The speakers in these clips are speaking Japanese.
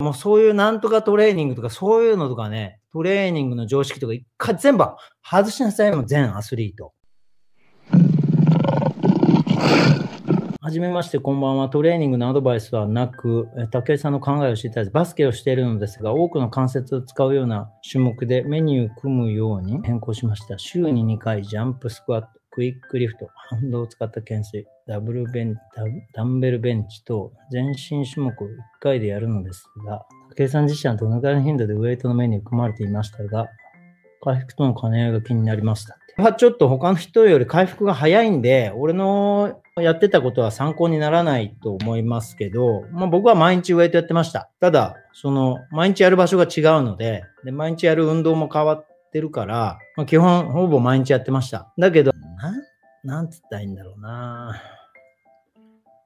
もうそういうなんとかトレーニングとかそういうのとかね、トレーニングの常識とか一回全部外しなさいも全アスリート。はじめまして、こんばんは。トレーニングのアドバイスはなく、武井さんの考えを知りたいです。バスケをしているのですが、多くの関節を使うような種目でメニューを組むように変更しました。週に2回、ジャンプスクワット、クイックリフト、ハンドを使った懸垂、ダブルベンダンベルベンチと全身種目を1回でやるのですが、武井さん自身はどのくらいの頻度でウェイトのメニュー組まれていましたが、回復との兼ね合いが気になりました。ちょっと他の人より回復が早いんで、俺のやってたことは参考にならないと思いますけど、まあ、僕は毎日ウェイトやってました。ただ、その、毎日やる場所が違うので、で毎日やる運動も変わってるから、まあ、基本ほぼ毎日やってました。だけど、な、んつったらいいんだろうな。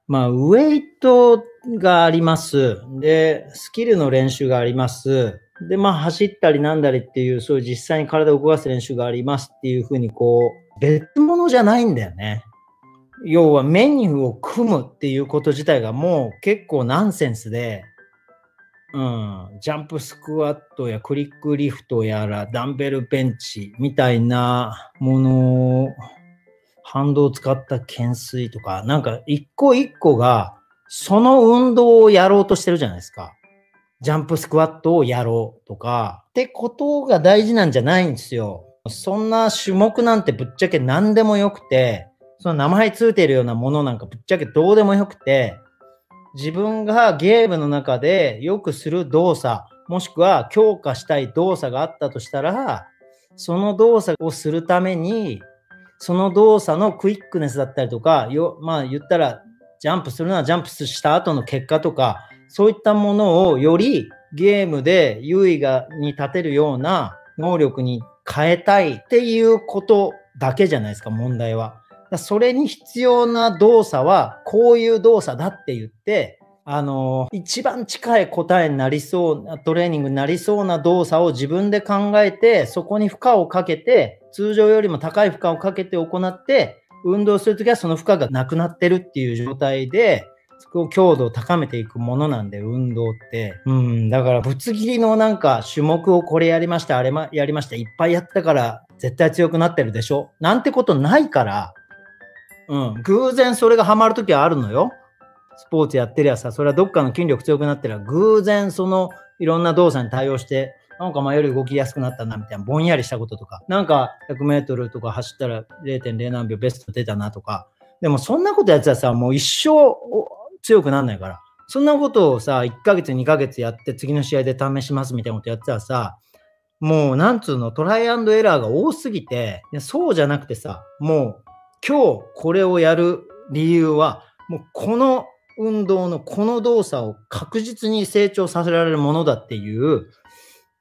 まあ、ウェイトがあります。で、スキルの練習があります。で、まあ、走ったりなんだりっていう、そういう実際に体を動かす練習がありますっていうふうに、こう、別物じゃないんだよね。要はメニューを組むっていうこと自体がもう結構ナンセンスで、うん、ジャンプスクワットやクリックリフトやらダンベルベンチみたいなものを反動を使った懸垂とか、なんか一個一個がその運動をやろうとしてるじゃないですか。ジャンプスクワットをやろうとか、ってことが大事なんじゃないんですよ。そんな種目なんてぶっちゃけ何でもよくて、その名前ついてるようなものなんかぶっちゃけどうでもよくて、自分がゲームの中でよくする動作、もしくは強化したい動作があったとしたら、その動作をするために、その動作のクイックネスだったりとか、よまあ言ったら、ジャンプするのはジャンプした後の結果とか、そういったものをよりゲームで優位がに立てるような能力に変えたいっていうことだけじゃないですか、問題は。それに必要な動作はこういう動作だって言って、あの、一番近い答えになりそうな、トレーニングになりそうな動作を自分で考えて、そこに負荷をかけて、通常よりも高い負荷をかけて行って、運動するときはその負荷がなくなってるっていう状態で、そこを強度を高めていくものなんで、運動って。うん、だからぶつ切りのなんか種目をこれやりました、あれま、やりました、いっぱいやったから絶対強くなってるでしょ？なんてことないから、うん、偶然それがハマるときはあるのよ。スポーツやってりゃさ、それはどっかの筋力強くなってりゃ、偶然そのいろんな動作に対応して、なんか前より動きやすくなったなみたいな、ぼんやりしたこととか、なんか100メートルとか走ったら0.0何秒ベスト出たなとか、でもそんなことやってたらさ、もう一生強くなんないから。そんなことをさ、1ヶ月、2ヶ月やって次の試合で試しますみたいなことやってたらさ、もうなんつうの、トライアンドエラーが多すぎて、そうじゃなくてさ、もう今日これをやる理由は、もうこの運動のこの動作を確実に成長させられるものだっていう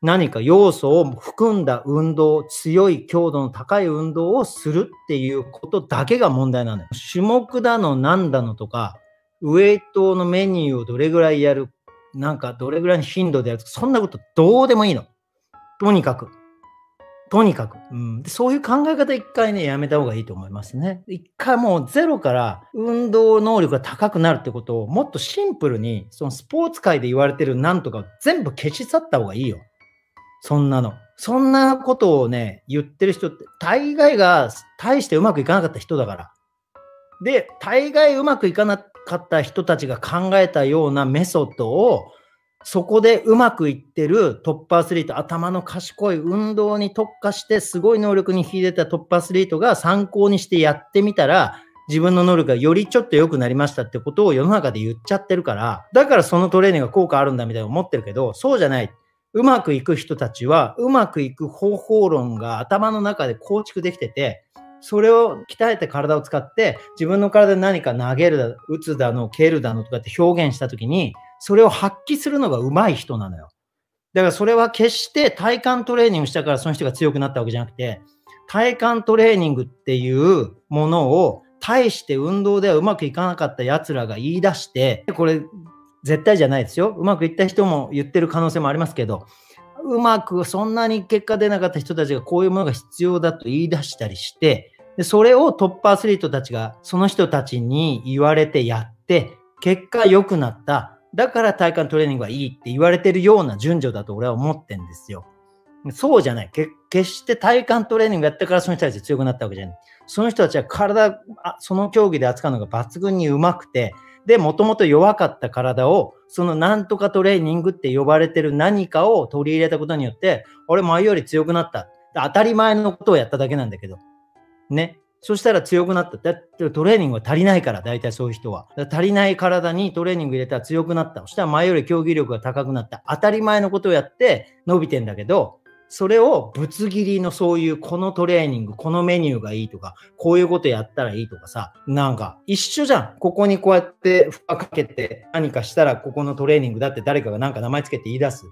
何か要素を含んだ運動、強い強度の高い運動をするっていうことだけが問題なのよ。種目だのなんだのとか、ウェイトのメニューをどれぐらいやる、なんかどれぐらいの頻度でやるとそんなことどうでもいいの。とにかく。とにかく、うん、そういう考え方一回ね、やめた方がいいと思いますね。一回もうゼロから運動能力が高くなるってことをもっとシンプルに、そのスポーツ界で言われてるなんとか全部消し去った方がいいよ。そんなの。そんなことをね、言ってる人って、大概が大してうまくいかなかった人だから。で、大概うまくいかなかった人たちが考えたようなメソッドを、そこでうまくいってるトップアスリート、頭の賢い運動に特化してすごい能力に秀でたトップアスリートが参考にしてやってみたら、自分の能力がよりちょっと良くなりましたってことを世の中で言っちゃってるから、だからそのトレーニングが効果あるんだみたいな思ってるけど、そうじゃない。うまくいく人たちは、うまくいく方法論が頭の中で構築できてて、それを鍛えて体を使って、自分の体で何か投げるだ、打つだの、蹴るだのとかって表現したときに、それを発揮するのが上手い人なのよ。だからそれは決して体幹トレーニングしたからその人が強くなったわけじゃなくて、体幹トレーニングっていうものを対して運動ではうまくいかなかった奴らが言い出して、これ絶対じゃないですよ。うまくいった人も言ってる可能性もありますけど、うまくそんなに結果出なかった人たちがこういうものが必要だと言い出したりして、でそれをトップアスリートたちがその人たちに言われてやって、結果良くなった。だから体幹トレーニングはいいって言われてるような順序だと俺は思ってんですよ。そうじゃない。決して体幹トレーニングやったからその人たち強くなったわけじゃない。その人たちは体、その競技で扱うのが抜群にうまくて、で、もともと弱かった体を、そのなんとかトレーニングって呼ばれてる何かを取り入れたことによって、俺前より強くなった。当たり前のことをやっただけなんだけど。ね。そしたら強くなった。だってトレーニングは足りないから、大体そういう人は。足りない体にトレーニング入れたら強くなった。そしたら前より競技力が高くなった。当たり前のことをやって伸びてんだけど、それをぶつ切りのそういうこのトレーニング、このメニューがいいとか、こういうことやったらいいとかさ、なんか一緒じゃん。ここにこうやって負荷かけて何かしたらここのトレーニングだって誰かがなんか名前つけて言い出す。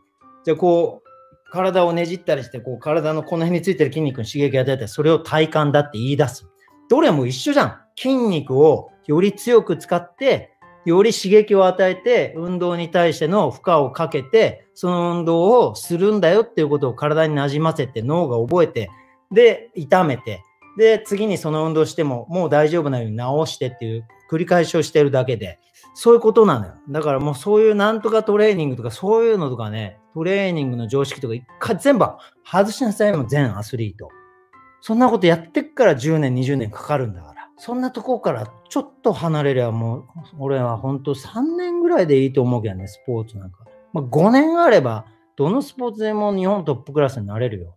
じゃあこう、体をねじったりして、こう体のこの辺についてる筋肉に刺激が出て、それを体幹だって言い出す。どれも一緒じゃん。筋肉をより強く使ってより刺激を与えて、運動に対しての負荷をかけて、その運動をするんだよっていうことを体になじませて、脳が覚えて、で、痛めて、で、次にその運動しても、もう大丈夫なように直してっていう繰り返しをしてるだけで、そういうことなのよ。だからもうそういうなんとかトレーニングとかそういうのとかね、トレーニングの常識とか一回全部外しなさいも全アスリート。そんなことやってっから10年、20年かかるんだから。そんなとこからちょっと離れりゃもう、俺は本当3年ぐらいでいいと思うけどね、スポーツなんか。まあ、5年あれば、どのスポーツでも日本トップクラスになれるよ。